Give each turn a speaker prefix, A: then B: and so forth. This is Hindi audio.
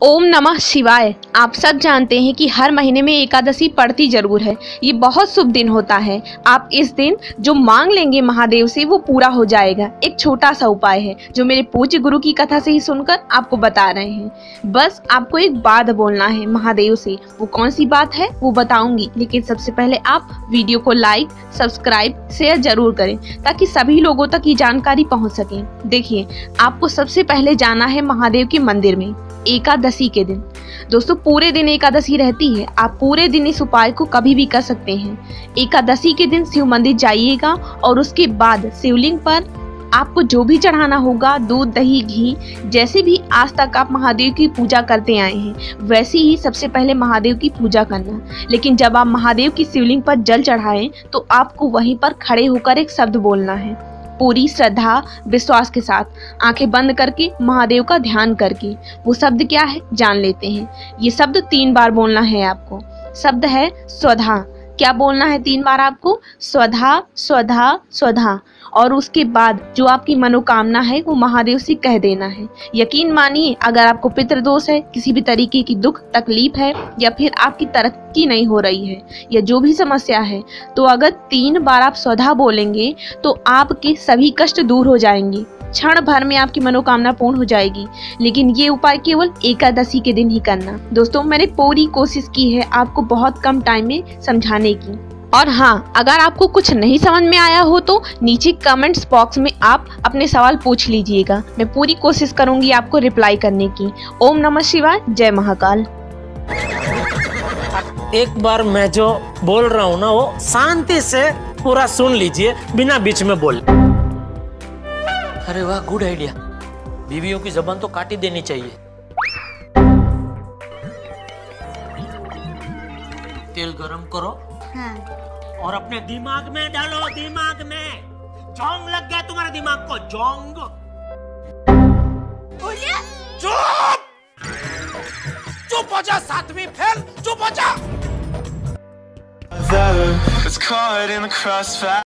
A: ओम नमः शिवाय। आप सब जानते हैं कि हर महीने में एकादशी पड़ती ज़रूर है। ये बहुत शुभ दिन होता है। आप इस दिन जो मांग लेंगे महादेव से, वो पूरा हो जाएगा। एक छोटा सा उपाय है, जो मेरे पूज्य गुरु की कथा से ही सुनकर आपको बता रहे हैं। बस आपको एक बात बोलना है महादेव से। वो कौन सी बात है, वो बताऊँगी। लेकिन सबसे पहले आप वीडियो को लाइक, सब्सक्राइब, शेयर ज़रूर करें, ताकि सभी लोगों तक ये जानकारी पहुँच सके। देखिए, आपको सबसे पहले जाना है महादेव के मंदिर में। एकादशी के दिन। दोस्तों, पूरे दिन एकादशी रहती है। आप पूरे दिन इस उपाय को कभी भी कर सकते हैं। एकादशी के दिन शिव मंदिर जाइएगा और उसके बाद शिवलिंग पर आपको जो भी चढ़ाना होगा, दूध, दही, घी, जैसे भी आज तक आप महादेव की पूजा करते आए हैं, वैसे ही सबसे पहले महादेव की पूजा करना। लेकिन जब आप महादेव की शिवलिंग पर जल चढ़ाएँ तो आपको वहीं पर खड़े होकर एक शब्द बोलना है। पूरी श्रद्धा, विश्वास के साथ आँखें बंद करके महादेव का ध्यान करके। वो शब्द क्या है? जान लेते हैं। ये शब्द तीन बार बोलना है आपको। शब्द है स्वधा। क्या बोलना है तीन बार आपको? स्वधा स्वधा स्वधा। और उसके बाद जो आपकी मनोकामना है, वो महादेव से कह देना है। यकीन मानिए, अगर आपको पितृदोष है, किसी भी तरीके की दुख, तकलीफ़ है, या फिर आपकी तरक्की नहीं हो रही है, या जो भी समस्या है तो अगर तीन बार आप स्वधा बोलेंगे तो आपके सभी कष्ट दूर हो जाएँगे। क्षण भर में आपकी मनोकामना पूर्ण हो जाएगी। लेकिन ये उपाय केवल एकादशी के दिन ही करना। दोस्तों, मैंने पूरी कोशिश की है आपको बहुत कम टाइम में समझाने की। और हाँ अगर आपको कुछ नहीं समझ में आया हो तो नीचे कमेंट्स बॉक्स में आप अपने सवाल पूछ लीजिएगा। मैं पूरी कोशिश करूँगी आपको रिप्लाई करने की। ओम नमः शिवाय जय महाकाल।
B: एक बार मैं जो बोल रहा हूँ ना वो शांति से पूरा सुन लीजिए बिना बीच में बोल। अरे वाह गुड आइडिया बीवियों की जबान तो काटी देनी चाहिए। तेल गरम करो।
C: हाँ।
B: और अपने दिमाग में डालो दिमाग में। जोंग लग गया तुम्हारे दिमाग को जोंग।
C: बोलिए।
B: चुप! चुप हो जा सातवीं फेल चुप हो जा।
D: Was caught in the crossfire.